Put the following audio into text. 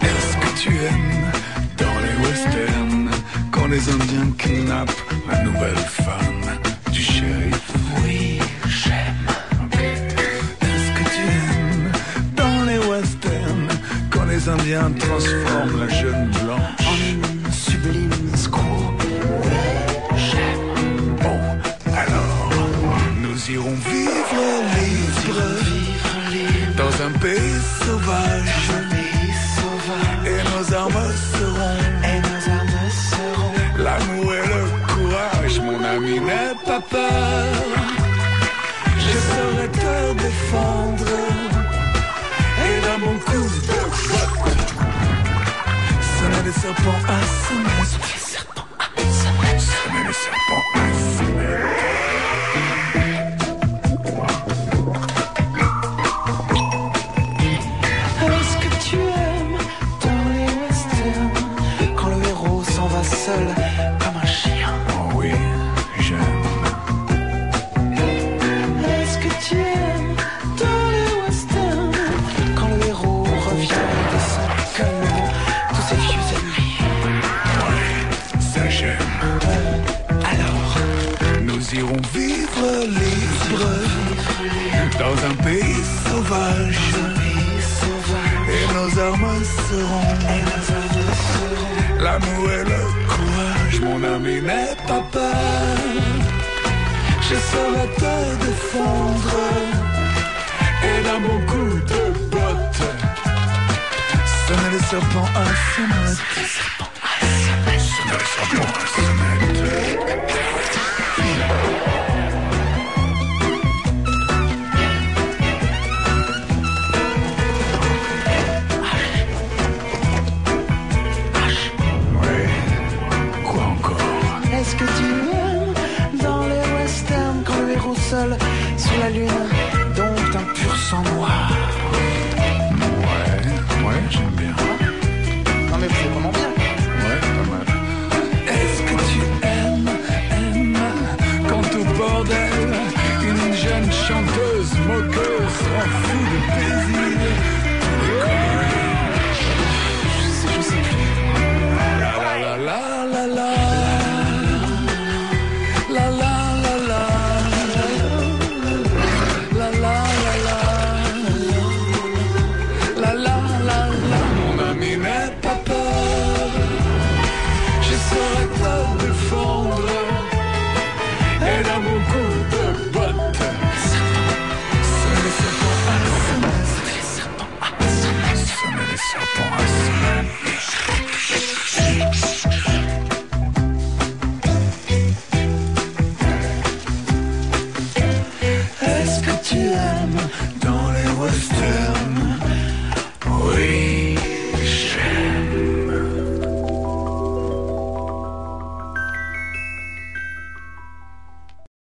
Est-ce que tu aimes dans les westerns quand les Indiens kidnappent la nouvelle femme du shérif? Oui, j'aime. Est-ce que tu aimes dans les westerns quand les Indiens transforment la jeune blanche en une sublime squaw dans un pays sauvage. Et nos armes seront. Et nos armes seront. L'amour et le courage, mon ami, n'aie pas peur. Je saurai te défendre. Et d'un bon coup de botte. Sonner les serpents à sonner. Alors, Nous irons vivre libres dans un pays sauvage. Et nos armes seront l'amour et le courage. Mon ami, n'aie pas peur. Je saurai te défendre. Et d'un bon coup de botte, sonner les serpents à sonnette. Est-ce que tu aimes dans les westerns quand le héros la lune? Bordel, une jeune chanteuse moqueuse rend fou de plaisir tu aimes dans les westerns.